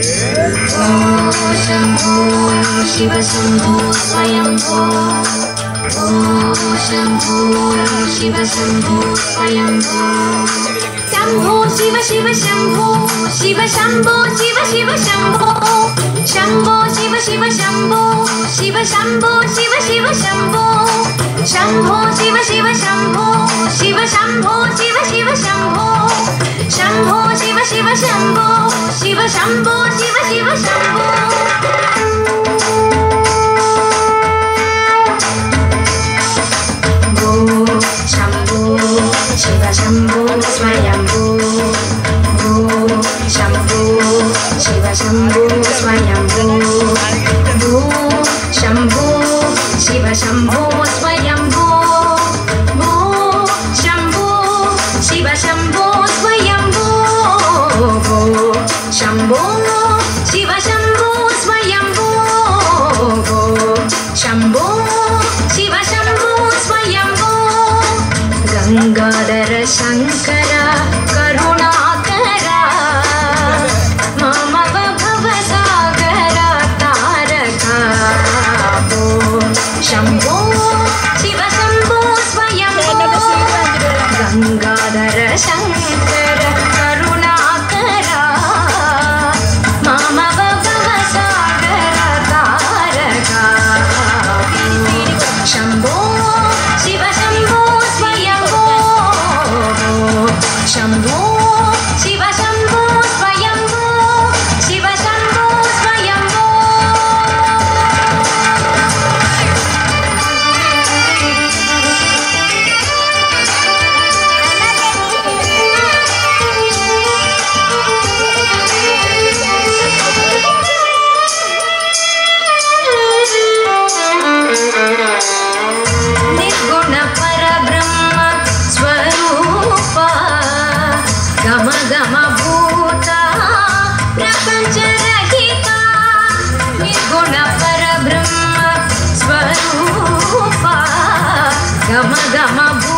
शम्भो शिव शिव शम्भो शिव शिव शिव शम्भो शिव शिव शम्भो शम्भो शिव शिव शम्भो शिव शम्भो शिव शिव शम्भो शम्भो शिव शिव शम्भो शिव शम्भो शिव शिव शम्भो शम्भो शिव शिव शम्भो शम्भो शिव शिव शम्भो भो शम्भो शिव शम्भो स्वयम्भो भो शम्भो शिव शम्भो स्वयम्भो भो Shambho Shiv Shambho स्वयम्भो Gama gama boom.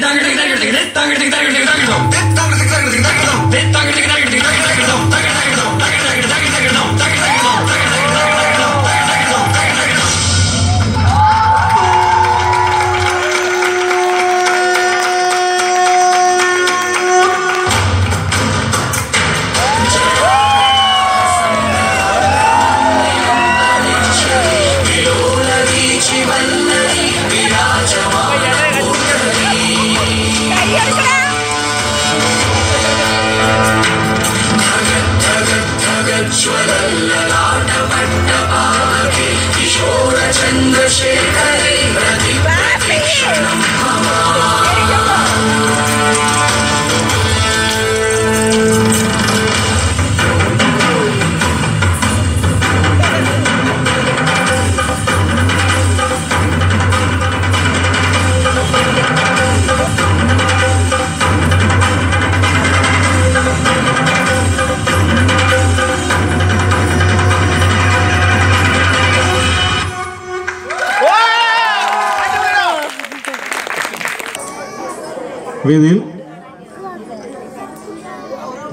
தாங்க தாங்க தாங்க தாங்க தாங்க Vê dele.